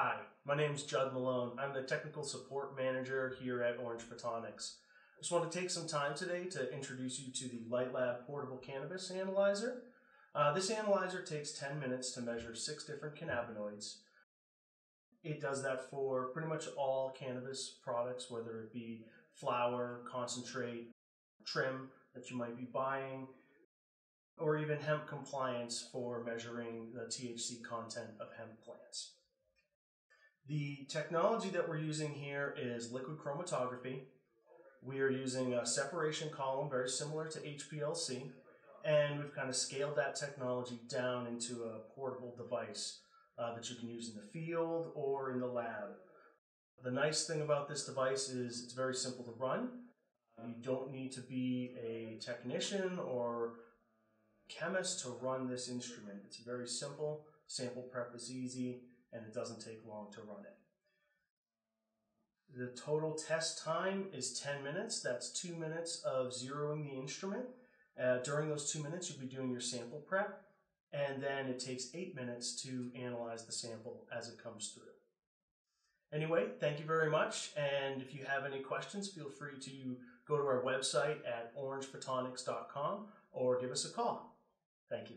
Hi, my name is Jud Malone. I'm the technical support manager here at Orange Photonics. I just want to take some time today to introduce you to the LightLab Portable Cannabis Analyzer. Uh, this analyzer takes 10 minutes to measure six different cannabinoids. It does that for pretty much all cannabis products, whether it be flower, concentrate, trim that you might be buying, or even hemp compliance for measuring the THC content of hemp plants. The technology that we're using here is liquid chromatography. We are using a separation column very similar to HPLC, and we've kind of scaled that technology down into a portable device uh, that you can use in the field or in the lab. The nice thing about this device is it's very simple to run. You don't need to be a technician or chemist to run this instrument. It's very simple, sample prep is easy, and it doesn't take long to run it. The total test time is 10 minutes. That's two minutes of zeroing the instrument. Uh, during those two minutes, you'll be doing your sample prep, and then it takes eight minutes to analyze the sample as it comes through. Anyway, thank you very much, and if you have any questions, feel free to go to our website at orangephotonics.com or give us a call. Thank you.